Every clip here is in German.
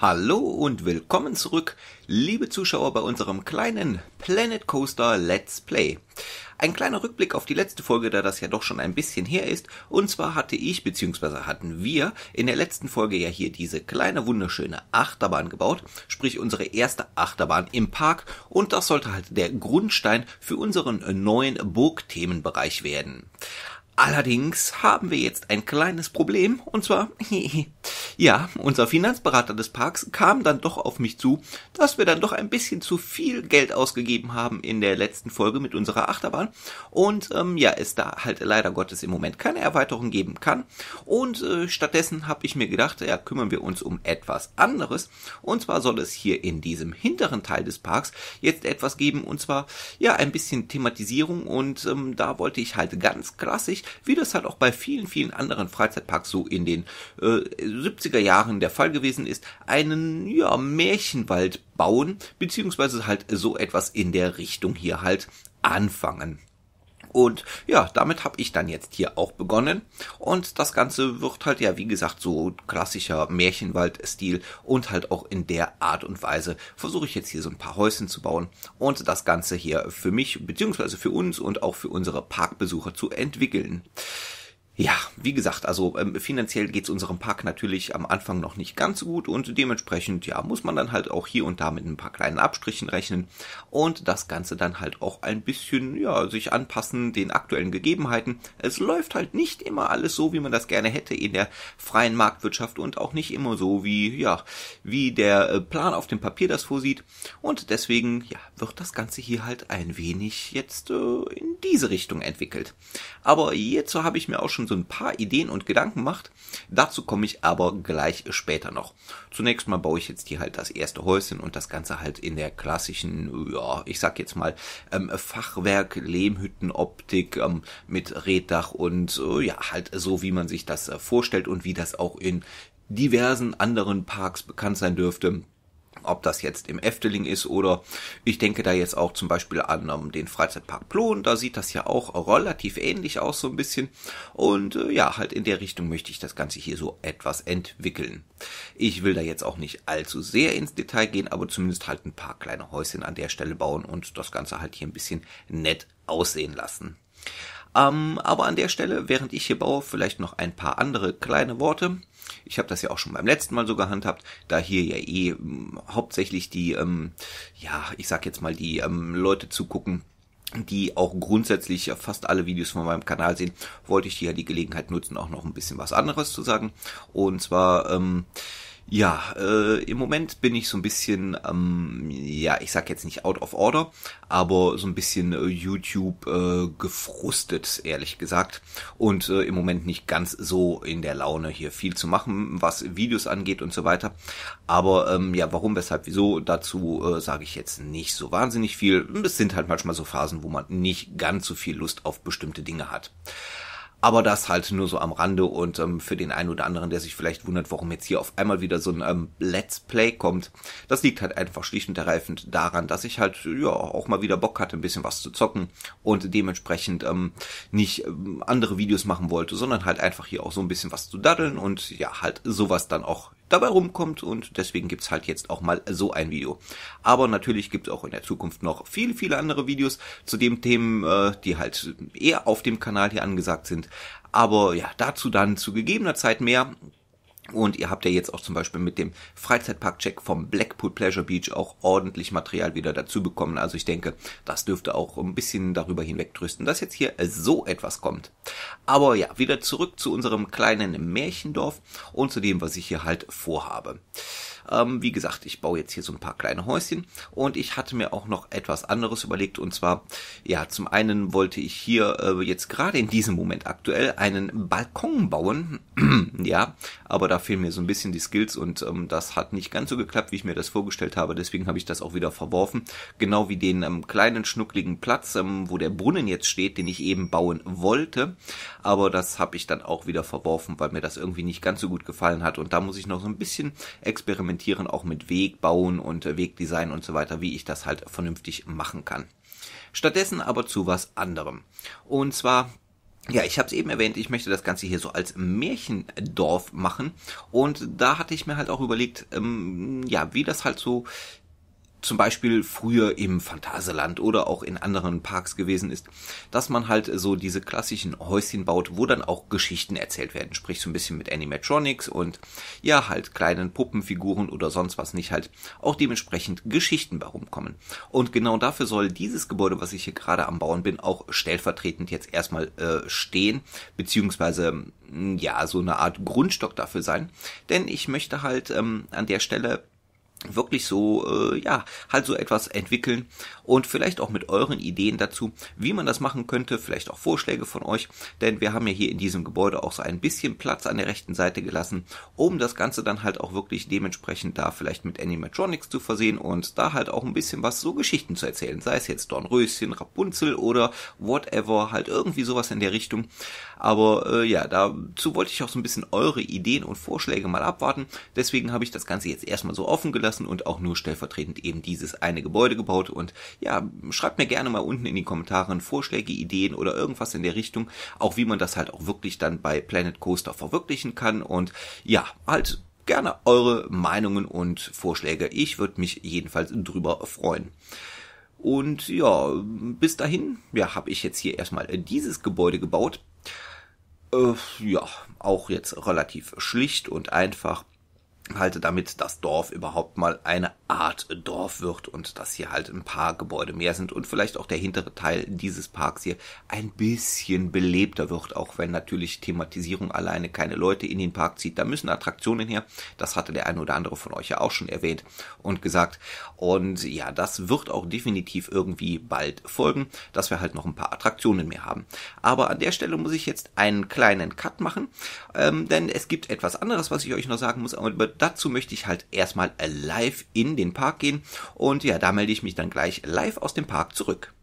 Hallo und willkommen zurück, liebe Zuschauer, bei unserem kleinen Planet Coaster Let's Play. Ein kleiner Rückblick auf die letzte Folge, da das ja doch schon ein bisschen her ist. Und zwar hatte ich, beziehungsweise hatten wir in der letzten Folge ja hier diese kleine wunderschöne Achterbahn gebaut. Sprich unsere erste Achterbahn im Park. Und das sollte halt der Grundstein für unseren neuen Burgthemenbereich werden. Allerdings haben wir jetzt ein kleines Problem. Und zwar, Ja, unser Finanzberater des Parks kam dann doch auf mich zu, dass wir dann doch ein bisschen zu viel Geld ausgegeben haben in der letzten Folge mit unserer Achterbahn. Und ähm, ja, es da halt leider Gottes im Moment keine Erweiterung geben kann. Und äh, stattdessen habe ich mir gedacht, ja, kümmern wir uns um etwas anderes. Und zwar soll es hier in diesem hinteren Teil des Parks jetzt etwas geben. Und zwar ja ein bisschen Thematisierung. Und ähm, da wollte ich halt ganz klassisch, wie das halt auch bei vielen, vielen anderen Freizeitparks so in den äh, 70 70er Jahren der Fall gewesen ist, einen ja, Märchenwald bauen, beziehungsweise halt so etwas in der Richtung hier halt anfangen. Und ja, damit habe ich dann jetzt hier auch begonnen. Und das Ganze wird halt ja, wie gesagt, so klassischer Märchenwald-Stil und halt auch in der Art und Weise versuche ich jetzt hier so ein paar Häuschen zu bauen und das Ganze hier für mich, beziehungsweise für uns und auch für unsere Parkbesucher zu entwickeln. Ja, wie gesagt, also ähm, finanziell geht's unserem Park natürlich am Anfang noch nicht ganz so gut und dementsprechend, ja, muss man dann halt auch hier und da mit ein paar kleinen Abstrichen rechnen und das Ganze dann halt auch ein bisschen, ja, sich anpassen den aktuellen Gegebenheiten. Es läuft halt nicht immer alles so, wie man das gerne hätte in der freien Marktwirtschaft und auch nicht immer so, wie, ja, wie der äh, Plan auf dem Papier das vorsieht und deswegen, ja, wird das Ganze hier halt ein wenig jetzt äh, in diese Richtung entwickelt. Aber hierzu habe ich mir auch schon so ein paar Ideen und Gedanken macht. Dazu komme ich aber gleich später noch. Zunächst mal baue ich jetzt hier halt das erste Häuschen und das Ganze halt in der klassischen, ja, ich sag jetzt mal, ähm, Fachwerk, Lehmhüttenoptik ähm, mit Reddach und äh, ja, halt so, wie man sich das äh, vorstellt und wie das auch in diversen anderen Parks bekannt sein dürfte ob das jetzt im Efteling ist oder ich denke da jetzt auch zum Beispiel an um, den Freizeitpark Plon, da sieht das ja auch relativ ähnlich aus so ein bisschen und äh, ja, halt in der Richtung möchte ich das Ganze hier so etwas entwickeln. Ich will da jetzt auch nicht allzu sehr ins Detail gehen, aber zumindest halt ein paar kleine Häuschen an der Stelle bauen und das Ganze halt hier ein bisschen nett aussehen lassen. Ähm, aber an der Stelle, während ich hier baue, vielleicht noch ein paar andere kleine Worte. Ich habe das ja auch schon beim letzten Mal so gehandhabt, da hier ja eh ähm, hauptsächlich die, ähm, ja, ich sag jetzt mal, die ähm, Leute zugucken, die auch grundsätzlich fast alle Videos von meinem Kanal sehen, wollte ich hier die Gelegenheit nutzen, auch noch ein bisschen was anderes zu sagen. Und zwar, ähm, ja, äh, im Moment bin ich so ein bisschen, ähm, ja, ich sag jetzt nicht out of order, aber so ein bisschen äh, YouTube äh, gefrustet, ehrlich gesagt. Und äh, im Moment nicht ganz so in der Laune, hier viel zu machen, was Videos angeht und so weiter. Aber ähm, ja, warum, weshalb, wieso, dazu äh, sage ich jetzt nicht so wahnsinnig viel. Es sind halt manchmal so Phasen, wo man nicht ganz so viel Lust auf bestimmte Dinge hat. Aber das halt nur so am Rande und ähm, für den einen oder anderen, der sich vielleicht wundert, warum jetzt hier auf einmal wieder so ein ähm, Let's Play kommt, das liegt halt einfach schlicht und ergreifend daran, dass ich halt ja auch mal wieder Bock hatte, ein bisschen was zu zocken und dementsprechend ähm, nicht ähm, andere Videos machen wollte, sondern halt einfach hier auch so ein bisschen was zu daddeln und ja, halt sowas dann auch dabei rumkommt und deswegen gibt's halt jetzt auch mal so ein Video. Aber natürlich gibt's auch in der Zukunft noch viele, viele andere Videos zu dem Themen, äh, die halt eher auf dem Kanal hier angesagt sind. Aber ja, dazu dann zu gegebener Zeit mehr. Und ihr habt ja jetzt auch zum Beispiel mit dem Freizeitpark-Check vom Blackpool Pleasure Beach auch ordentlich Material wieder dazu bekommen. Also ich denke, das dürfte auch ein bisschen darüber hinwegtrösten, dass jetzt hier so etwas kommt. Aber ja, wieder zurück zu unserem kleinen Märchendorf und zu dem, was ich hier halt vorhabe. Ähm, wie gesagt, ich baue jetzt hier so ein paar kleine Häuschen und ich hatte mir auch noch etwas anderes überlegt und zwar, ja, zum einen wollte ich hier äh, jetzt gerade in diesem Moment aktuell einen Balkon bauen, ja, aber da fehlen mir so ein bisschen die Skills und ähm, das hat nicht ganz so geklappt, wie ich mir das vorgestellt habe, deswegen habe ich das auch wieder verworfen, genau wie den ähm, kleinen schnuckligen Platz, ähm, wo der Brunnen jetzt steht, den ich eben bauen wollte, aber das habe ich dann auch wieder verworfen, weil mir das irgendwie nicht ganz so gut gefallen hat und da muss ich noch so ein bisschen experimentieren experimentieren auch mit Wegbauen und Wegdesign und so weiter, wie ich das halt vernünftig machen kann. Stattdessen aber zu was anderem. Und zwar ja, ich habe es eben erwähnt, ich möchte das Ganze hier so als Märchendorf machen. Und da hatte ich mir halt auch überlegt, ähm, ja, wie das halt so zum Beispiel früher im Phantasialand oder auch in anderen Parks gewesen ist, dass man halt so diese klassischen Häuschen baut, wo dann auch Geschichten erzählt werden, sprich so ein bisschen mit Animatronics und ja, halt kleinen Puppenfiguren oder sonst was nicht halt auch dementsprechend Geschichten warum kommen. Und genau dafür soll dieses Gebäude, was ich hier gerade am Bauen bin, auch stellvertretend jetzt erstmal äh, stehen, beziehungsweise ja, so eine Art Grundstock dafür sein, denn ich möchte halt ähm, an der Stelle wirklich so, äh, ja, halt so etwas entwickeln und vielleicht auch mit euren Ideen dazu, wie man das machen könnte, vielleicht auch Vorschläge von euch, denn wir haben ja hier in diesem Gebäude auch so ein bisschen Platz an der rechten Seite gelassen, um das Ganze dann halt auch wirklich dementsprechend da vielleicht mit Animatronics zu versehen und da halt auch ein bisschen was so Geschichten zu erzählen, sei es jetzt Dornröschen, Rapunzel oder whatever, halt irgendwie sowas in der Richtung. Aber äh, ja, dazu wollte ich auch so ein bisschen eure Ideen und Vorschläge mal abwarten, deswegen habe ich das Ganze jetzt erstmal so offen gelassen gelassen und auch nur stellvertretend eben dieses eine Gebäude gebaut. Und ja, schreibt mir gerne mal unten in die Kommentare Vorschläge, Ideen oder irgendwas in der Richtung, auch wie man das halt auch wirklich dann bei Planet Coaster verwirklichen kann. Und ja, halt gerne eure Meinungen und Vorschläge. Ich würde mich jedenfalls drüber freuen. Und ja, bis dahin, ja, habe ich jetzt hier erstmal dieses Gebäude gebaut. Äh, ja, auch jetzt relativ schlicht und einfach halte damit das Dorf überhaupt mal eine Art Dorf wird und dass hier halt ein paar Gebäude mehr sind und vielleicht auch der hintere Teil dieses Parks hier ein bisschen belebter wird, auch wenn natürlich Thematisierung alleine keine Leute in den Park zieht. Da müssen Attraktionen her. Das hatte der eine oder andere von euch ja auch schon erwähnt und gesagt. Und ja, das wird auch definitiv irgendwie bald folgen, dass wir halt noch ein paar Attraktionen mehr haben. Aber an der Stelle muss ich jetzt einen kleinen Cut machen, ähm, denn es gibt etwas anderes, was ich euch noch sagen muss, aber dazu möchte ich halt erstmal live in den Park gehen und ja, da melde ich mich dann gleich live aus dem Park zurück.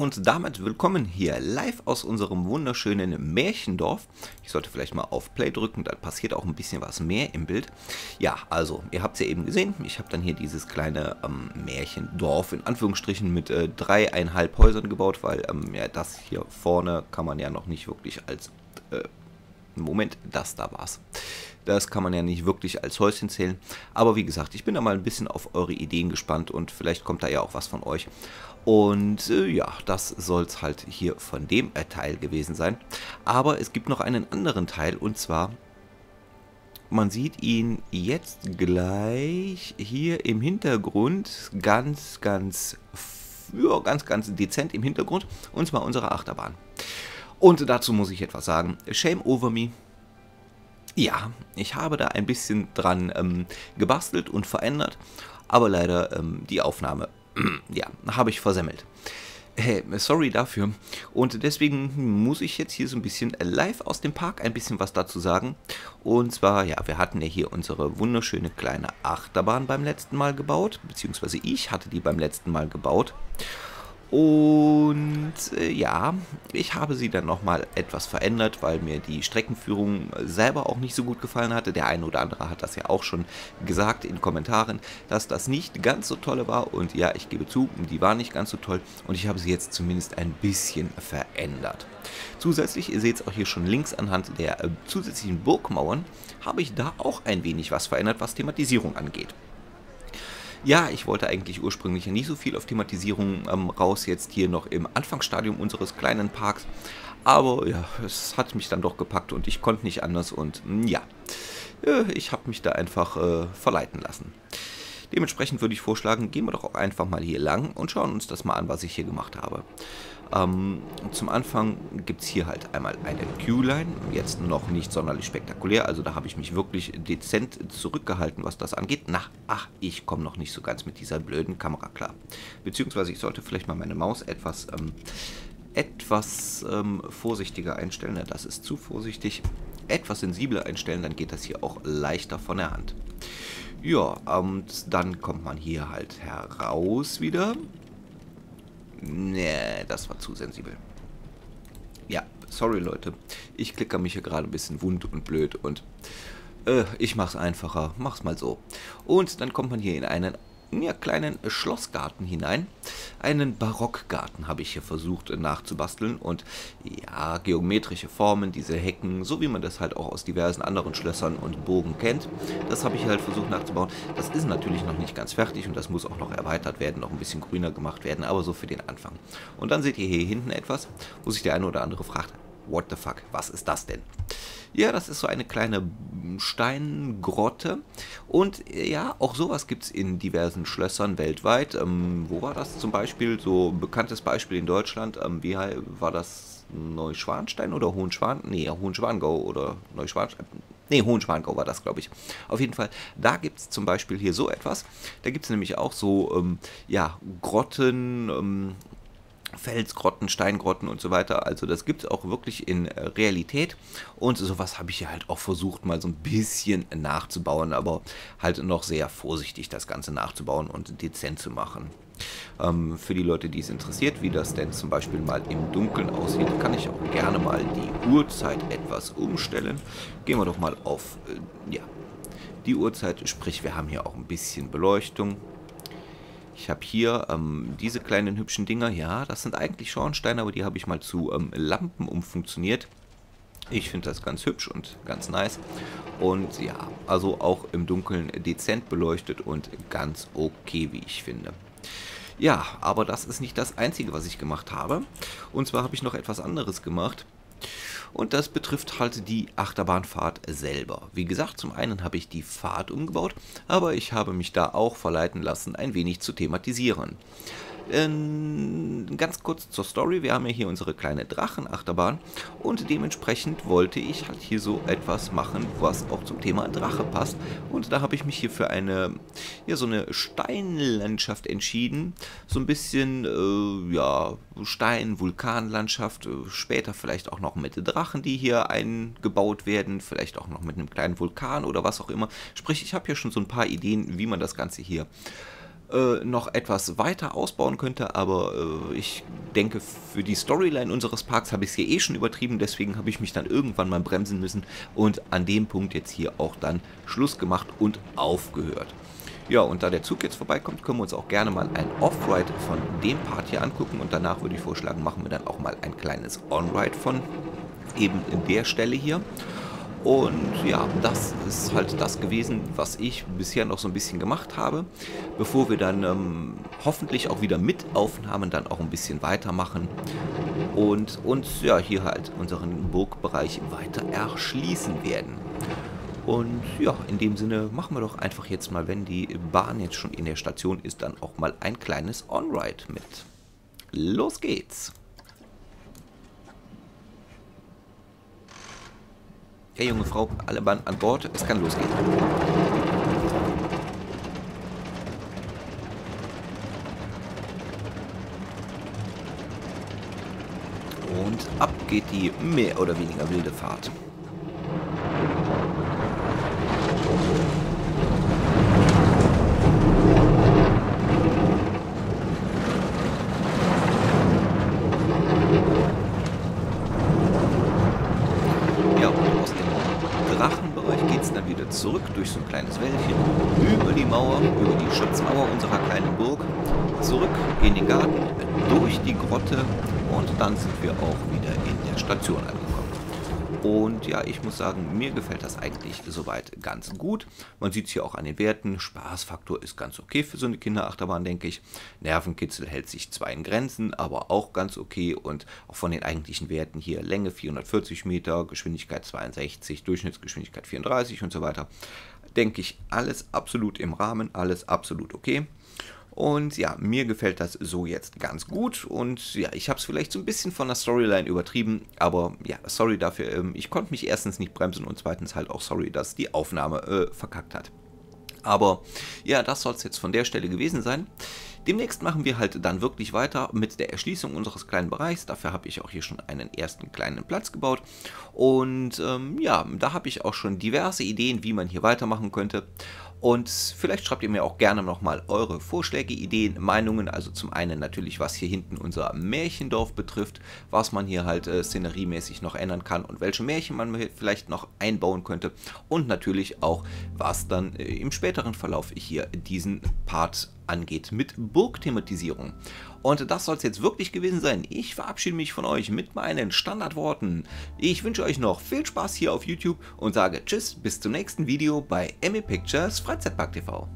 Und damit willkommen hier live aus unserem wunderschönen Märchendorf. Ich sollte vielleicht mal auf Play drücken, dann passiert auch ein bisschen was mehr im Bild. Ja, also, ihr habt es ja eben gesehen. Ich habe dann hier dieses kleine ähm, Märchendorf in Anführungsstrichen mit äh, dreieinhalb Häusern gebaut, weil ähm, ja, das hier vorne kann man ja noch nicht wirklich als... Äh, Moment, das da war's. Das kann man ja nicht wirklich als Häuschen zählen. Aber wie gesagt, ich bin da mal ein bisschen auf eure Ideen gespannt und vielleicht kommt da ja auch was von euch. Und äh, ja, das soll es halt hier von dem äh, Teil gewesen sein. Aber es gibt noch einen anderen Teil und zwar, man sieht ihn jetzt gleich hier im Hintergrund ganz, ganz, ja, ganz, ganz dezent im Hintergrund. Und zwar unsere Achterbahn. Und dazu muss ich etwas sagen. Shame over me. Ja, ich habe da ein bisschen dran ähm, gebastelt und verändert, aber leider ähm, die Aufnahme, ja, habe ich versemmelt. Hey, sorry dafür. Und deswegen muss ich jetzt hier so ein bisschen live aus dem Park ein bisschen was dazu sagen. Und zwar, ja, wir hatten ja hier unsere wunderschöne kleine Achterbahn beim letzten Mal gebaut, beziehungsweise ich hatte die beim letzten Mal gebaut. Und äh, ja, ich habe sie dann nochmal etwas verändert, weil mir die Streckenführung selber auch nicht so gut gefallen hatte. Der eine oder andere hat das ja auch schon gesagt in Kommentaren, dass das nicht ganz so tolle war. Und ja, ich gebe zu, die war nicht ganz so toll. Und ich habe sie jetzt zumindest ein bisschen verändert. Zusätzlich, ihr seht es auch hier schon links anhand der äh, zusätzlichen Burgmauern, habe ich da auch ein wenig was verändert, was Thematisierung angeht. Ja, ich wollte eigentlich ursprünglich nicht so viel auf Thematisierung ähm, raus, jetzt hier noch im Anfangsstadium unseres kleinen Parks. Aber ja, es hat mich dann doch gepackt und ich konnte nicht anders und mm, ja, äh, ich habe mich da einfach äh, verleiten lassen. Dementsprechend würde ich vorschlagen, gehen wir doch auch einfach mal hier lang und schauen uns das mal an, was ich hier gemacht habe. Ähm, zum Anfang gibt es hier halt einmal eine Q-Line, jetzt noch nicht sonderlich spektakulär, also da habe ich mich wirklich dezent zurückgehalten, was das angeht. Na, ach, ich komme noch nicht so ganz mit dieser blöden Kamera klar. Beziehungsweise ich sollte vielleicht mal meine Maus etwas, ähm, etwas ähm, vorsichtiger einstellen. Na, das ist zu vorsichtig. Etwas sensibler einstellen, dann geht das hier auch leichter von der Hand. Ja, und dann kommt man hier halt heraus wieder. Nee, das war zu sensibel. Ja, sorry Leute. Ich klicke mich hier gerade ein bisschen wund und blöd und äh, ich mach's einfacher. Mach's mal so. Und dann kommt man hier in einen ja, kleinen Schlossgarten hinein. Einen Barockgarten habe ich hier versucht nachzubasteln und ja, geometrische Formen, diese Hecken, so wie man das halt auch aus diversen anderen Schlössern und Burgen kennt, das habe ich halt versucht nachzubauen. Das ist natürlich noch nicht ganz fertig und das muss auch noch erweitert werden, noch ein bisschen grüner gemacht werden, aber so für den Anfang. Und dann seht ihr hier hinten etwas, wo sich der eine oder andere fragt, what the fuck, was ist das denn? Ja, das ist so eine kleine Steingrotte. Und ja, auch sowas gibt es in diversen Schlössern weltweit. Ähm, wo war das zum Beispiel? So bekanntes Beispiel in Deutschland. Ähm, wie war das? Neuschwanstein oder Hohenschwan? Nee, Hohenschwangau oder Neuschwanstein. Nee, Hohenschwangau war das, glaube ich. Auf jeden Fall, da gibt es zum Beispiel hier so etwas. Da gibt es nämlich auch so, ähm, ja, Grotten, ähm, Felsgrotten, Steingrotten und so weiter. Also das gibt es auch wirklich in äh, Realität. Und sowas habe ich hier halt auch versucht, mal so ein bisschen nachzubauen, aber halt noch sehr vorsichtig das Ganze nachzubauen und dezent zu machen. Ähm, für die Leute, die es interessiert, wie das denn zum Beispiel mal im Dunkeln aussieht, kann ich auch gerne mal die Uhrzeit etwas umstellen. Gehen wir doch mal auf, äh, ja, die Uhrzeit, sprich wir haben hier auch ein bisschen Beleuchtung. Ich habe hier ähm, diese kleinen hübschen Dinger. Ja, das sind eigentlich Schornsteine, aber die habe ich mal zu ähm, Lampen umfunktioniert. Ich finde das ganz hübsch und ganz nice. Und ja, also auch im Dunkeln dezent beleuchtet und ganz okay, wie ich finde. Ja, aber das ist nicht das Einzige, was ich gemacht habe. Und zwar habe ich noch etwas anderes gemacht. Und das betrifft halt die Achterbahnfahrt selber. Wie gesagt, zum einen habe ich die Fahrt umgebaut, aber ich habe mich da auch verleiten lassen, ein wenig zu thematisieren. Ähm, ganz kurz zur Story. Wir haben ja hier unsere kleine Drachenachterbahn und dementsprechend wollte ich halt hier so etwas machen, was auch zum Thema Drache passt. Und da habe ich mich hier für eine, ja, so eine Steinlandschaft entschieden. So ein bisschen, äh, ja, Stein-Vulkanlandschaft. Später vielleicht auch noch mit Drachen, die hier eingebaut werden. Vielleicht auch noch mit einem kleinen Vulkan oder was auch immer. Sprich, ich habe hier schon so ein paar Ideen, wie man das Ganze hier äh, noch etwas weiter ausbauen könnte, aber äh, ich denke, für die Storyline unseres Parks habe ich es hier eh schon übertrieben, deswegen habe ich mich dann irgendwann mal bremsen müssen und an dem Punkt jetzt hier auch dann Schluss gemacht und aufgehört. Ja, und da der Zug jetzt vorbeikommt, können wir uns auch gerne mal ein Off-Ride von dem Part hier angucken und danach würde ich vorschlagen, machen wir dann auch mal ein kleines On-Ride von eben der Stelle hier. Und ja, das ist halt das gewesen, was ich bisher noch so ein bisschen gemacht habe, bevor wir dann ähm, hoffentlich auch wieder mit Aufnahmen dann auch ein bisschen weitermachen und uns ja hier halt unseren Burgbereich weiter erschließen werden. Und ja, in dem Sinne machen wir doch einfach jetzt mal, wenn die Bahn jetzt schon in der Station ist, dann auch mal ein kleines On-Ride mit. Los geht's! Ja, junge Frau, alle Bahn an Bord, es kann losgehen. Und ab geht die mehr oder weniger wilde Fahrt. zurück durch so ein kleines Wäldchen, über die Mauer, über die Schutzmauer unserer kleinen Burg, zurück in den Garten, durch die Grotte und dann sind wir auch wieder in der Station angekommen. Und ja, ich muss sagen, mir gefällt das eigentlich soweit ganz gut. Man sieht es hier auch an den Werten. Spaßfaktor ist ganz okay für so eine Kinderachterbahn, denke ich. Nervenkitzel hält sich zwar in Grenzen, aber auch ganz okay. Und auch von den eigentlichen Werten hier Länge 440 Meter, Geschwindigkeit 62, Durchschnittsgeschwindigkeit 34 und so weiter. Denke ich, alles absolut im Rahmen, alles absolut okay. Und ja, mir gefällt das so jetzt ganz gut. Und ja, ich habe es vielleicht so ein bisschen von der Storyline übertrieben. Aber ja, sorry dafür. Ähm, ich konnte mich erstens nicht bremsen und zweitens halt auch sorry, dass die Aufnahme äh, verkackt hat. Aber ja, das soll es jetzt von der Stelle gewesen sein. Demnächst machen wir halt dann wirklich weiter mit der Erschließung unseres kleinen Bereichs. Dafür habe ich auch hier schon einen ersten kleinen Platz gebaut. Und ähm, ja, da habe ich auch schon diverse Ideen, wie man hier weitermachen könnte. Und vielleicht schreibt ihr mir auch gerne nochmal eure Vorschläge, Ideen, Meinungen. Also zum einen natürlich, was hier hinten unser Märchendorf betrifft, was man hier halt äh, szeneriemäßig noch ändern kann und welche Märchen man vielleicht noch einbauen könnte. Und natürlich auch, was dann äh, im späteren Verlauf hier diesen Part angeht mit Burgthematisierung. Und das soll es jetzt wirklich gewesen sein. Ich verabschiede mich von euch mit meinen Standardworten. Ich wünsche euch noch viel Spaß hier auf YouTube und sage Tschüss, bis zum nächsten Video bei Emmy Pictures Freizeitpark TV.